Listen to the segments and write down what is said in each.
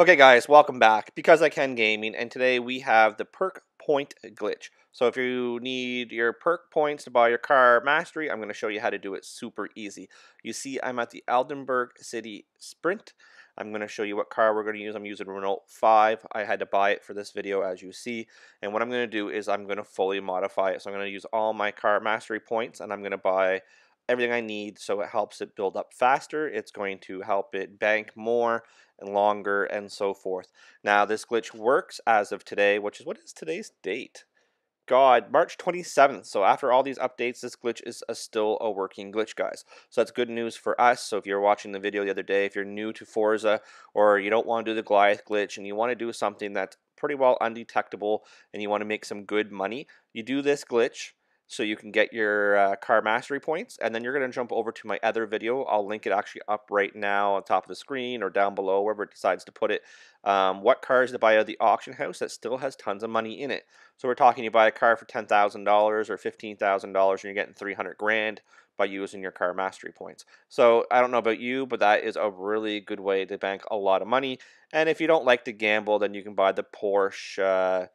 Okay guys, welcome back. Because I Can Gaming, and today we have the perk point glitch. So if you need your perk points to buy your car mastery, I'm going to show you how to do it super easy. You see I'm at the Edinburgh City Sprint. I'm going to show you what car we're going to use. I'm using Renault 5. I had to buy it for this video as you see. And what I'm going to do is I'm going to fully modify it. So I'm going to use all my car mastery points and I'm going to buy everything I need so it helps it build up faster. It's going to help it bank more and longer and so forth. Now this glitch works as of today, which is what is today's date? God, March 27th. So after all these updates, this glitch is a, still a working glitch, guys. So that's good news for us. So if you're watching the video the other day, if you're new to Forza or you don't want to do the Goliath glitch and you want to do something that's pretty well undetectable and you want to make some good money, you do this glitch so you can get your uh, car mastery points and then you're going to jump over to my other video. I'll link it actually up right now on top of the screen or down below wherever it decides to put it. Um, what cars to buy at the auction house that still has tons of money in it? So we're talking you buy a car for $10000 or $15000 and you're getting 300 grand by using your car mastery points. So i don't know about you but that is a really good way to bank a lot of money and if you don't like to gamble then you can buy the porsche uh,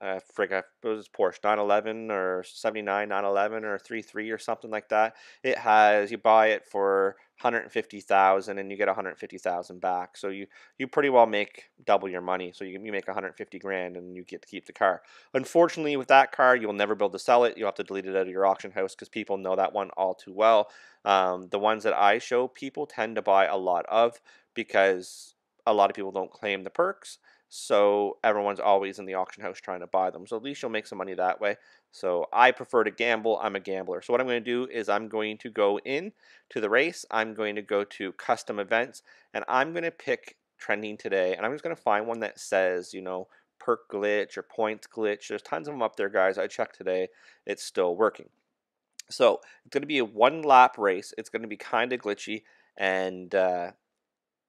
uh, frig, it was Porsche 911 or 79 911 or 33 or something like that. It has you buy it for 150,000 and you get 150,000 back. So you you pretty well make double your money. So you, you make 150 grand and you get to keep the car. Unfortunately, with that car, you'll never be able to sell it. You'll have to delete it out of your auction house because people know that one all too well. Um, the ones that I show people tend to buy a lot of because a lot of people don't claim the perks so everyone's always in the auction house trying to buy them. So at least you'll make some money that way. So I prefer to gamble. I'm a gambler. So what I'm going to do is I'm going to go in to the race. I'm going to go to custom events and I'm going to pick trending today. And I'm just going to find one that says, you know, perk glitch or points glitch. There's tons of them up there, guys. I checked today. It's still working. So it's going to be a one lap race. It's going to be kind of glitchy and uh,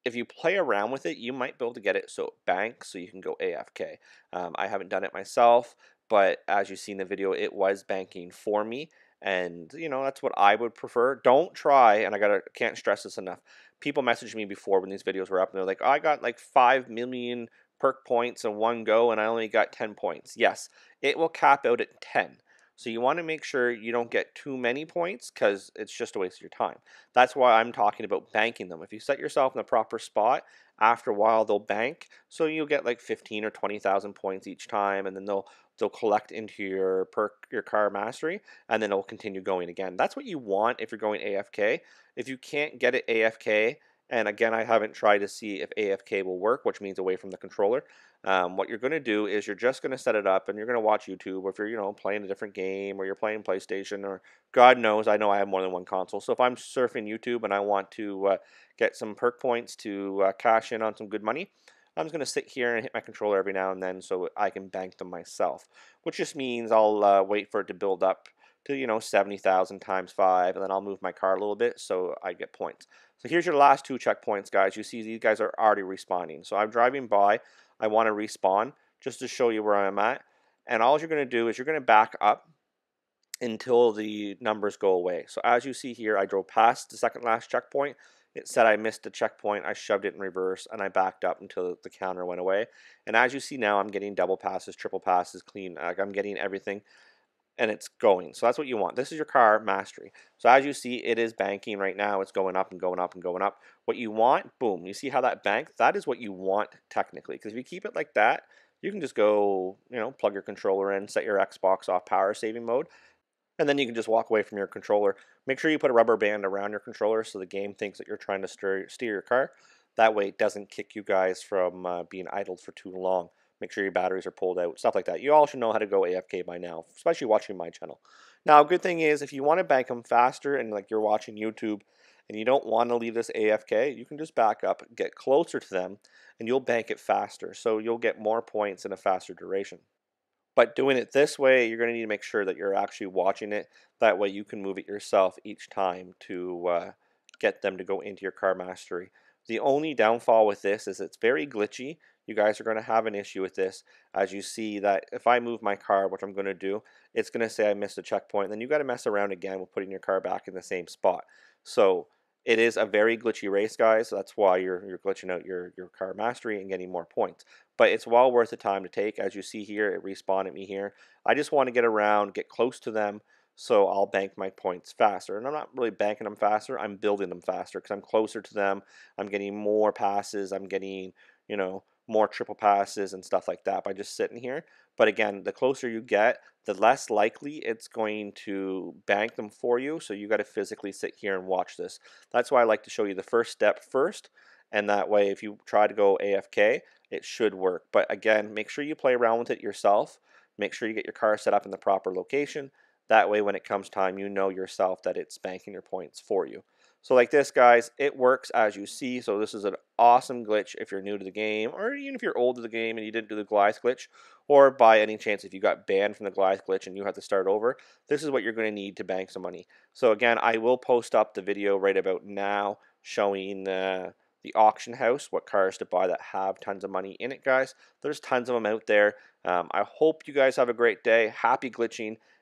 if you play around with it, you might be able to get it so it banks so you can go AFK. Um, I haven't done it myself, but as you see in the video, it was banking for me. And you know that's what I would prefer. Don't try, and I gotta can't stress this enough. People messaged me before when these videos were up, and they're like, oh, "I got like five million perk points in one go, and I only got ten points." Yes, it will cap out at ten. So you want to make sure you don't get too many points because it's just a waste of your time. That's why I'm talking about banking them. If you set yourself in the proper spot, after a while they'll bank. So you'll get like 15 or 20,000 points each time and then they'll they'll collect into your perk your car mastery and then it'll continue going again. That's what you want if you're going AFK. If you can't get it AFK and again, I haven't tried to see if AFK will work, which means away from the controller. Um, what you're going to do is you're just going to set it up and you're going to watch YouTube. Or if you're, you know, playing a different game or you're playing PlayStation or God knows, I know I have more than one console. So if I'm surfing YouTube and I want to uh, get some perk points to uh, cash in on some good money, I'm just going to sit here and hit my controller every now and then so I can bank them myself. Which just means I'll uh, wait for it to build up to, you know, 70,000 times 5, and then I'll move my car a little bit so I get points. So here's your last two checkpoints, guys. You see these guys are already respawning. So I'm driving by. I want to respawn just to show you where I'm at. And all you're going to do is you're going to back up until the numbers go away. So as you see here, I drove past the second last checkpoint. It said I missed a checkpoint. I shoved it in reverse and I backed up until the counter went away. And as you see now, I'm getting double passes, triple passes, clean. I'm getting everything and it's going. So that's what you want. This is your car mastery. So as you see, it is banking right now. It's going up and going up and going up. What you want, boom, you see how that bank, that is what you want technically. Because if you keep it like that, you can just go, you know, plug your controller in, set your Xbox off power saving mode, and then you can just walk away from your controller. Make sure you put a rubber band around your controller so the game thinks that you're trying to steer, steer your car. That way it doesn't kick you guys from uh, being idled for too long make sure your batteries are pulled out, stuff like that. You all should know how to go AFK by now, especially watching my channel. Now, good thing is if you want to bank them faster and like you're watching YouTube and you don't want to leave this AFK, you can just back up, get closer to them, and you'll bank it faster. So you'll get more points in a faster duration. But doing it this way, you're going to need to make sure that you're actually watching it. That way you can move it yourself each time to uh, get them to go into your car mastery. The only downfall with this is it's very glitchy you guys are going to have an issue with this as you see that if I move my car, which I'm going to do, it's going to say I missed a checkpoint. Then you got to mess around again with putting your car back in the same spot. So It is a very glitchy race, guys. So that's why you're you're glitching out your your car mastery and getting more points. But it's well worth the time to take. As you see here, it respawned at me here. I just want to get around, get close to them, so I'll bank my points faster. And I'm not really banking them faster. I'm building them faster because I'm closer to them. I'm getting more passes. I'm getting you know more triple passes and stuff like that by just sitting here. But again, the closer you get, the less likely it's going to bank them for you. So you got to physically sit here and watch this. That's why I like to show you the first step first. And that way, if you try to go AFK, it should work. But again, make sure you play around with it yourself. Make sure you get your car set up in the proper location. That way, when it comes time, you know yourself that it's banking your points for you. So like this, guys, it works as you see. So this is an awesome glitch if you're new to the game, or even if you're old to the game and you didn't do the Goliath glitch, or by any chance if you got banned from the Goliath glitch and you have to start over, this is what you're going to need to bank some money. So again, I will post up the video right about now showing the the auction house, what cars to buy that have tons of money in it, guys. There's tons of them out there. Um, I hope you guys have a great day. Happy glitching,